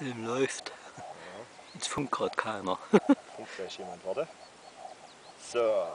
Film läuft. Ja. Jetzt funkt gerade keiner. Funkt gleich jemand, warte. So,